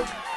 you.